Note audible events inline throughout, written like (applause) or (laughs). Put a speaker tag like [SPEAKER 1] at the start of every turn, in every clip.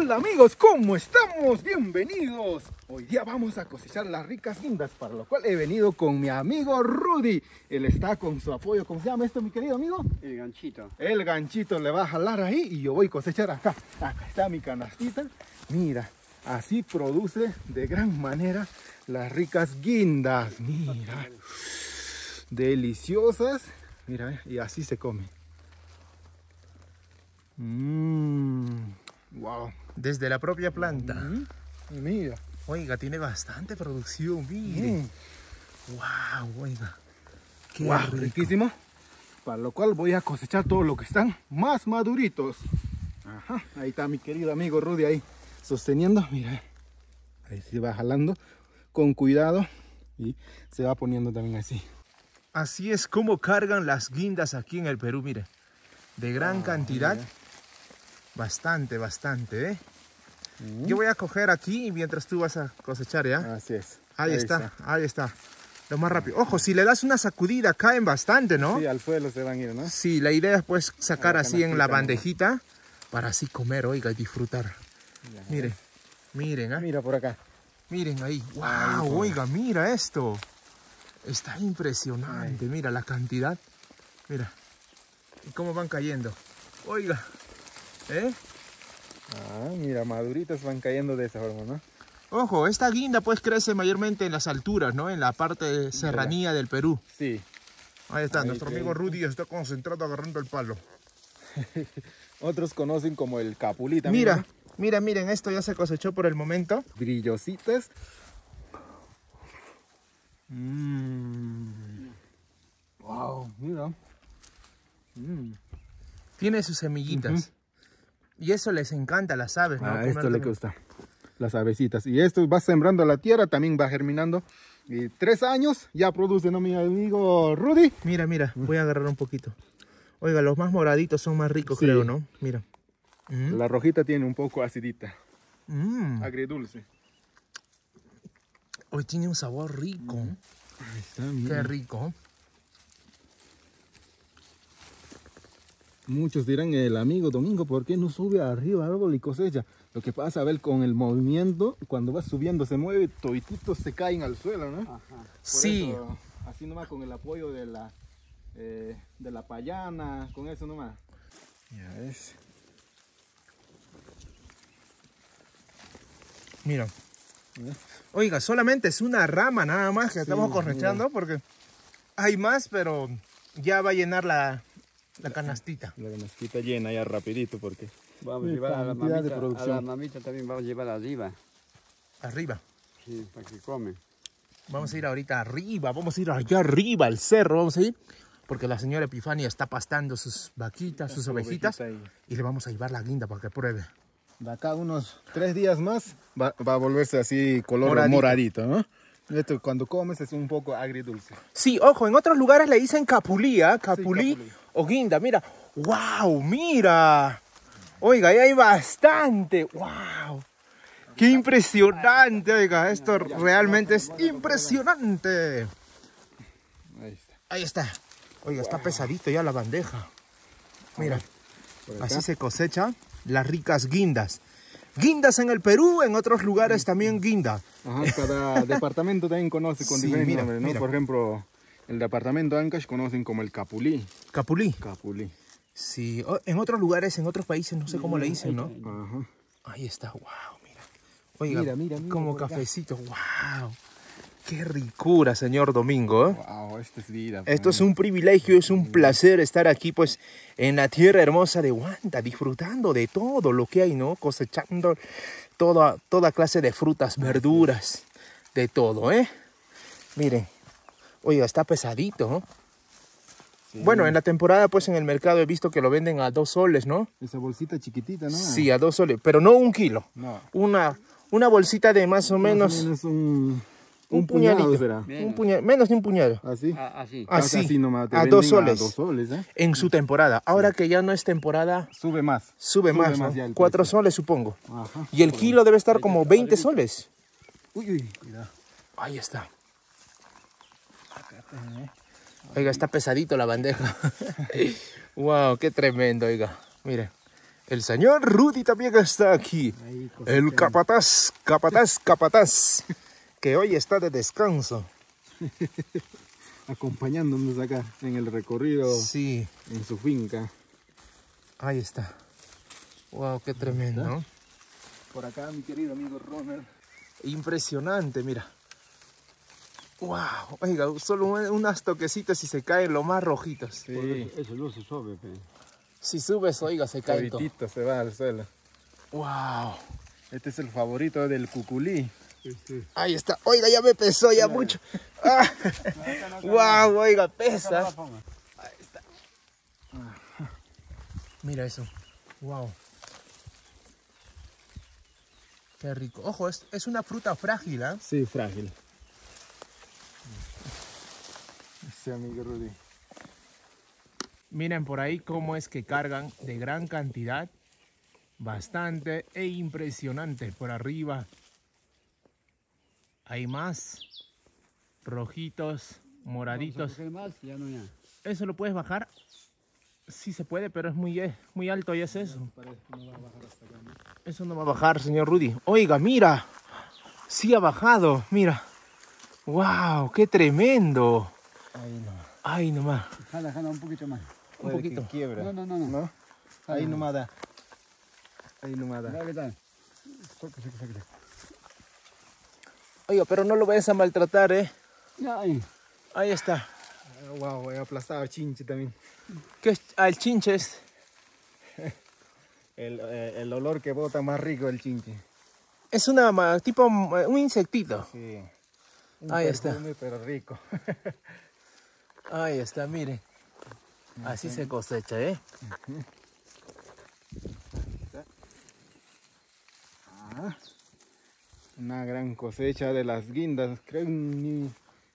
[SPEAKER 1] Hola amigos, ¿cómo estamos? Bienvenidos. Hoy día vamos a cosechar las ricas guindas, para lo cual he venido con mi amigo Rudy. Él está con su apoyo. ¿Cómo se llama esto, mi querido amigo?
[SPEAKER 2] El ganchito.
[SPEAKER 1] El ganchito le va a jalar ahí y yo voy a cosechar acá. Acá está mi canastita. Mira, así produce de gran manera las ricas guindas. Mira, deliciosas. Mira, y así se come. Mmm, wow.
[SPEAKER 3] Desde la propia planta.
[SPEAKER 1] Mm, Mira.
[SPEAKER 3] Oiga, tiene bastante producción, mire.
[SPEAKER 1] Mm.
[SPEAKER 3] Wow, oiga. Qué rico.
[SPEAKER 1] riquísimo. Para lo cual voy a cosechar todo lo que están más maduritos. Ajá, ahí está mi querido amigo Rudy ahí sosteniendo. Mira, ahí se va jalando con cuidado y se va poniendo también así.
[SPEAKER 3] Así es como cargan las guindas aquí en el Perú, mire. De gran cantidad.
[SPEAKER 1] mira.
[SPEAKER 3] Bastante, bastante, ¿eh?
[SPEAKER 1] Mm.
[SPEAKER 3] Yo voy a coger aquí mientras tú vas a cosechar, ¿ya?
[SPEAKER 1] Así es.
[SPEAKER 3] ahí, está, ahí está. Lo más rápido. Ojo, si le das una sacudida, caen bastante, ¿no?
[SPEAKER 1] Sí, al suelo se van a ir, ¿no?
[SPEAKER 3] Sí, la idea es pues sacar así en la bandejita para así comer, oiga, y disfrutar. Miren, miren, ¿ah?
[SPEAKER 1] Mira por acá.
[SPEAKER 3] Miren ahí. ¡Wow! Oiga, mira esto. Está impresionante. Mira la cantidad. Mira. Y cómo van cayendo. Oiga. ¿Eh?
[SPEAKER 1] Ah, mira, maduritas van cayendo de esa forma, ¿no?
[SPEAKER 3] Ojo, esta guinda pues crece mayormente en las alturas, ¿no? En la parte serranía del Perú.
[SPEAKER 1] Sí.
[SPEAKER 3] Ahí está,
[SPEAKER 1] Ahí,
[SPEAKER 3] nuestro amigo Rudy está concentrado agarrando el palo. (laughs)
[SPEAKER 1] Otros conocen como el capulí también.
[SPEAKER 3] Mira, mira, miren, esto ya se cosechó por el momento.
[SPEAKER 1] brillositas. Mmm. Wow, mira. Mm.
[SPEAKER 3] Tiene sus semillitas. Y eso les encanta a las aves, ¿no?
[SPEAKER 1] A
[SPEAKER 3] Comer
[SPEAKER 1] esto le gusta. Las avecitas. Y esto va sembrando la tierra, también va germinando. Y tres años ya produce, ¿no, mi amigo Rudy?
[SPEAKER 3] Mira, mira, voy a agarrar un poquito. Oiga, los más moraditos son más ricos,
[SPEAKER 1] Sí.
[SPEAKER 3] creo, ¿no? Mira. Mm,
[SPEAKER 1] La rojita tiene un poco acidita,
[SPEAKER 3] mm.
[SPEAKER 1] agridulce.
[SPEAKER 3] Hoy tiene un sabor rico.
[SPEAKER 1] Ahí está,
[SPEAKER 3] Qué rico.
[SPEAKER 1] Muchos dirán, el amigo Domingo, ¿por qué no sube arriba árbol y cosecha? Lo que pasa, a ver, con el movimiento, cuando va subiendo, se mueve, toititos se caen al suelo, ¿no?
[SPEAKER 2] Ajá.
[SPEAKER 1] Por
[SPEAKER 3] Sí.
[SPEAKER 1] eso, así nomás con el apoyo de la, eh, de la payana, con eso nomás. Ya ves.
[SPEAKER 3] Mira.
[SPEAKER 1] Mira.
[SPEAKER 3] Oiga, solamente es una rama nada más que estamos
[SPEAKER 1] mira.
[SPEAKER 3] cosechando porque hay más, pero ya va a llenar la, la canastita.
[SPEAKER 1] La canastita llena ya rapidito porque...
[SPEAKER 2] Vamos a llevar a la,
[SPEAKER 1] cantidad de
[SPEAKER 2] mamita, a
[SPEAKER 1] producción.
[SPEAKER 2] la mamita también vamos a llevar arriba.
[SPEAKER 3] Arriba.
[SPEAKER 2] Sí, para que come.
[SPEAKER 3] Vamos a ir ahorita arriba, vamos a ir allá arriba, al cerro, vamos a ir. Porque la señora Epifania está pastando sus vaquitas, sus
[SPEAKER 1] Su
[SPEAKER 3] ovejitas.
[SPEAKER 1] ovejita.
[SPEAKER 3] Y le vamos a llevar la guinda para que pruebe.
[SPEAKER 1] De acá unos tres días más va, va a volverse así color
[SPEAKER 3] Moradito.
[SPEAKER 1] moradito, ¿no? Esto cuando comes es un poco agridulce.
[SPEAKER 3] Sí, ojo, en otros lugares le dicen capulí, ¿ah? Capulí, o guinda. Mira, wow, mira. Oiga, ahí hay bastante. Wow. Qué impresionante, oiga. Esto realmente es impresionante.
[SPEAKER 1] Ahí está.
[SPEAKER 3] Ahí está. Oiga, está pesadito ya la bandeja. Mira, así se cosecha las ricas guindas. Guindas en el Perú, en otros lugares también guinda.
[SPEAKER 1] Ajá, cada (laughs) departamento también conoce con
[SPEAKER 3] Sí,
[SPEAKER 1] diferentes
[SPEAKER 3] mira,
[SPEAKER 1] nombres, ¿no?
[SPEAKER 3] mira.
[SPEAKER 1] Por ejemplo, el departamento de Ancash conocen como el Capulí.
[SPEAKER 3] Capulí.
[SPEAKER 1] Capulí.
[SPEAKER 3] Sí, en otros lugares, en otros países, no sé cómo le dicen, ¿no?
[SPEAKER 1] Ajá.
[SPEAKER 3] Ahí está, wow, mira. Oiga,
[SPEAKER 1] Mira, mira, mira
[SPEAKER 3] como cafecito, wow. Qué ricura, señor Domingo. ¿eh?
[SPEAKER 1] Wow, esto es vida.
[SPEAKER 3] Esto es un privilegio, es un placer estar aquí, pues, en la tierra hermosa de Huanta, disfrutando de todo lo que hay, ¿no? Cosechando toda, toda clase de frutas, verduras, de todo, ¿eh? Miren, oiga, está pesadito, ¿no?
[SPEAKER 1] Sí.
[SPEAKER 3] Bueno, en la temporada, pues, en el mercado he visto que lo venden a dos soles, ¿no?
[SPEAKER 1] Esa bolsita chiquitita, ¿no?
[SPEAKER 3] Sí, a dos soles, pero no un kilo.
[SPEAKER 1] No.
[SPEAKER 3] Una, una bolsita de más o menos,
[SPEAKER 1] o menos un,
[SPEAKER 3] un
[SPEAKER 1] un puñado
[SPEAKER 3] puñadito.
[SPEAKER 1] será.
[SPEAKER 3] un
[SPEAKER 2] Menos.
[SPEAKER 3] de un puñado.
[SPEAKER 1] Así.
[SPEAKER 2] Así.
[SPEAKER 3] Así,
[SPEAKER 1] Casi nomás, te
[SPEAKER 3] a dos soles.
[SPEAKER 1] A dos soles, ¿eh?
[SPEAKER 3] En su temporada. Ahora que ya no es temporada,
[SPEAKER 1] Sube más.
[SPEAKER 3] sube, más, Cuatro
[SPEAKER 1] precio.
[SPEAKER 3] soles supongo.
[SPEAKER 1] Ajá.
[SPEAKER 3] Y el kilo debe estar como 20 soles.
[SPEAKER 1] Uy, uy, cuidado.
[SPEAKER 3] Ahí está. Oiga, está pesadito la bandeja. (laughs) wow, qué tremendo, oiga. Miren, El señor Rudy también está aquí. El capataz, capataz, capataz. Que hoy está de descanso. (laughs)
[SPEAKER 1] Acompañándonos acá en el recorrido
[SPEAKER 3] Sí,
[SPEAKER 1] en su finca.
[SPEAKER 3] ahí está. Wow, qué tremendo.
[SPEAKER 1] Por acá mi querido amigo Ronald.
[SPEAKER 3] Impresionante, mira. Wow, oiga, solo un- unas toquecitas y se caen los más rojitos.
[SPEAKER 1] Sí,
[SPEAKER 2] Eso no se sube, pe.
[SPEAKER 3] Si subes, oiga, se cae todo.
[SPEAKER 1] Se va al suelo.
[SPEAKER 3] Wow.
[SPEAKER 1] Este es el favorito del cuculí.
[SPEAKER 3] Ahí está. Oiga, ya me pesó ya mucho. Ah. Wow, oiga, pesa. Mira eso. Wow. Qué rico. Ojo, es, es una fruta frágil, ¿ah?
[SPEAKER 1] Sí, frágil. Amigo Rudy.
[SPEAKER 3] Miren por ahí cómo es que cargan de gran cantidad. Bastante e impresionante. Por arriba hay más rojitos, moraditos.
[SPEAKER 2] ¿Qué más? Ya no, ya.
[SPEAKER 3] ¿Eso lo puedes bajar? Sí se puede, pero es muy, eh, muy alto y es eso. Eso no va a bajar, señor Rudy. Oiga, mira. Sí ha bajado, mira. ¡Wow! ¡Qué tremendo!
[SPEAKER 1] Ahí no.
[SPEAKER 3] Ay, nomás.
[SPEAKER 2] Jala, jala un poquito más.
[SPEAKER 3] Un poquito.
[SPEAKER 1] quiebra.
[SPEAKER 2] No, no, no, no.
[SPEAKER 1] ¿No? Ahí nomás da. Ahí nomás da.
[SPEAKER 2] Dale, dale. Saca, saca, saca.
[SPEAKER 3] Oiga, pero no lo vayas a maltratar, ¿eh?
[SPEAKER 2] Ya, ahí.
[SPEAKER 3] Ahí está.
[SPEAKER 1] Wow, voy a aplastar chinche también.
[SPEAKER 3] ¿Qué es? Ah, el chinche es.
[SPEAKER 1] El, eh, el olor que bota más rico el chinche.
[SPEAKER 3] Es una ma- tipo mm, un insectito.
[SPEAKER 1] Sí. Un
[SPEAKER 3] Ahí está.
[SPEAKER 1] perfume, pero rico. (laughs)
[SPEAKER 3] Ahí está, mire. Así se cosecha, ¿eh?
[SPEAKER 1] Ah, una gran cosecha de las guindas. Creo que ni,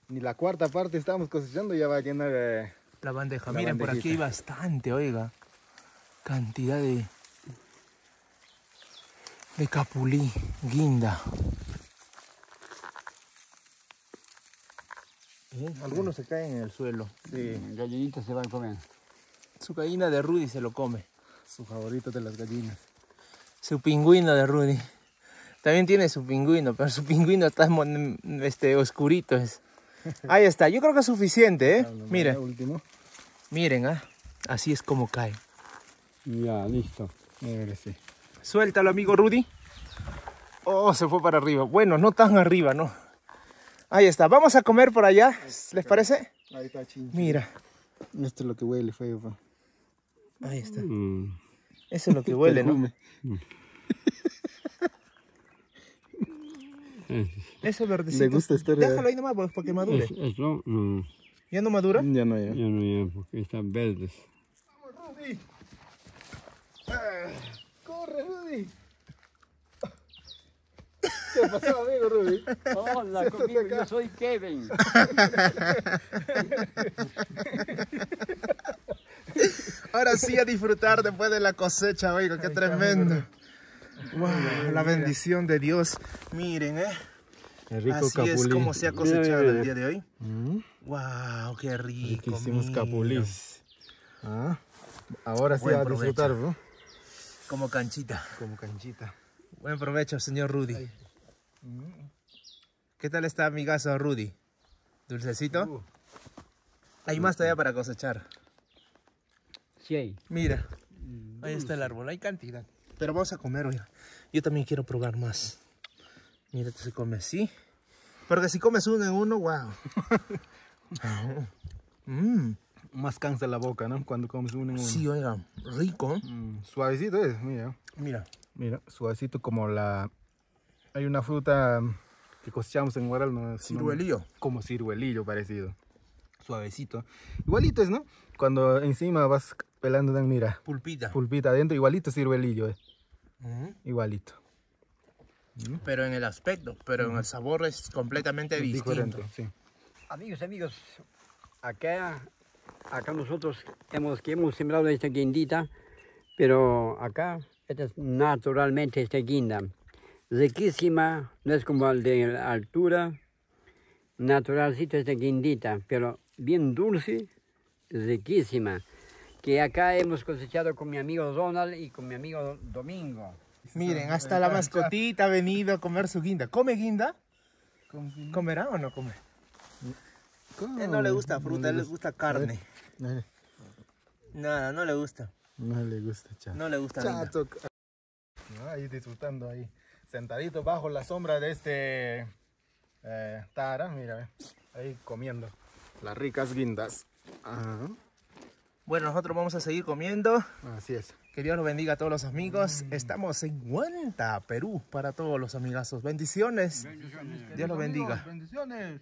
[SPEAKER 1] ni la cuarta parte estamos cosechando, ya va a llenar. eh,
[SPEAKER 3] La bandeja.
[SPEAKER 1] La
[SPEAKER 3] Miren, por aquí hay bastante, oiga. Cantidad de... De capulí, guinda. Algunos se caen en el suelo.
[SPEAKER 1] sí,
[SPEAKER 2] Gallinitas se van a comer.
[SPEAKER 3] Su gallina de Rudy se lo come.
[SPEAKER 1] su favorito de las gallinas.
[SPEAKER 3] Su pingüino de Rudy. También tiene su pingüino, pero su pingüino está este, oscurito. es. (laughs) Ahí está. Yo creo que es suficiente, ¿eh? Miren,
[SPEAKER 1] último.
[SPEAKER 3] miren, ¿ah? Así es como cae.
[SPEAKER 2] Ya, listo.
[SPEAKER 3] Suéltalo, amigo Rudy. Oh, se fue para arriba. Bueno, no tan arriba, ¿no? Ahí está. Vamos a comer por allá. ¿Les parece?
[SPEAKER 1] Ahí está chinche.
[SPEAKER 3] Mira.
[SPEAKER 1] Esto es lo que huele feo. pa.
[SPEAKER 3] Ahí está.
[SPEAKER 2] Mm.
[SPEAKER 3] Eso es lo que huele, ¿no?
[SPEAKER 1] Perfume.
[SPEAKER 3] Eso verdecito.
[SPEAKER 1] Le gusta estar, eh,
[SPEAKER 3] Déjalo ahí nomás pues, para que madure.
[SPEAKER 2] Es, eso, no.
[SPEAKER 3] ¿Ya no madura?
[SPEAKER 1] Ya no, ya.
[SPEAKER 2] Ya no, ya, porque están verdes.
[SPEAKER 1] Rudy. ¡Corre, Rudy! ¿Qué pasó, amigo Rudy?
[SPEAKER 2] Hola, conmigo, yo soy Kevin.
[SPEAKER 3] Ahora sí a disfrutar después de la cosecha, oiga, qué tremendo. Wow, la bendición de Dios. Miren, ¿eh?
[SPEAKER 1] El rico
[SPEAKER 3] Así es como se ha
[SPEAKER 2] mira,
[SPEAKER 3] cosechado
[SPEAKER 2] mira.
[SPEAKER 3] el día de hoy.
[SPEAKER 1] Mm,
[SPEAKER 3] Wow, qué rico.
[SPEAKER 1] Riquísimos
[SPEAKER 3] mira.
[SPEAKER 1] capulís. Ah, ahora sí
[SPEAKER 3] Buen
[SPEAKER 1] a
[SPEAKER 3] provecho.
[SPEAKER 1] disfrutar, ¿no?
[SPEAKER 3] Como canchita.
[SPEAKER 1] Como canchita.
[SPEAKER 3] Buen provecho, señor Rudy. ¿Qué tal está amigazo Rudy? ¿Dulcecito?
[SPEAKER 1] Uh.
[SPEAKER 3] Hay más todavía para cosechar.
[SPEAKER 2] Sí, hay.
[SPEAKER 3] Mira, ahí está el árbol, hay cantidad. Pero vamos a comer hoy. Yo también quiero probar más. Mira, tú se come así. Porque si comes uno en uno, wow. (laughs) Mm,
[SPEAKER 1] Más cansa la boca, ¿no? Cuando comes uno en uno.
[SPEAKER 3] sí, oiga, rico.
[SPEAKER 1] Mm, suavecito es, mira.
[SPEAKER 3] Mira,
[SPEAKER 1] Mira, suavecito como la... Hay una fruta que cosechamos en Guaral, ¿no?
[SPEAKER 3] Ciruelillo.
[SPEAKER 1] Como ciruelillo parecido. Suavecito. Igualito es, ¿no? Cuando encima vas pelando, mira,
[SPEAKER 3] Pulpita.
[SPEAKER 1] pulpita adentro, igualito ciruelillo, eh.
[SPEAKER 3] Ujú.
[SPEAKER 1] Igualito.
[SPEAKER 3] Pero en el aspecto, pero en el sabor es completamente distinto.
[SPEAKER 1] Diferente, sí.
[SPEAKER 2] Amigos, amigos, acá, acá nosotros hemos, que hemos sembrado esta guindita, pero acá, esta es naturalmente esta guinda. Riquísima, no es como el de altura, naturalcito esta guindita, pero bien dulce, riquísima. que acá hemos cosechado con mi amigo Donald y con mi amigo Domingo.
[SPEAKER 3] Miren, hasta la mascotita ha venido a comer su guinda. ¿Come guinda? ¿Comerá o no come? Él no le gusta fruta, él le gusta carne.
[SPEAKER 1] No,
[SPEAKER 3] Nada, no le gusta.
[SPEAKER 1] no le gusta, chato.
[SPEAKER 3] No le gusta guinda.
[SPEAKER 1] Chato. Ahí disfrutando ahí. Sentadito bajo la sombra de este eh, tara, mira, ahí comiendo las ricas guindas. Ajá,
[SPEAKER 3] Bueno, nosotros vamos a seguir comiendo.
[SPEAKER 1] así es.
[SPEAKER 3] Que Dios los bendiga a todos los amigos. Estamos en Huanta, Perú, para todos los amigazos. Bendiciones. Dios los bendiga.
[SPEAKER 1] Bendiciones.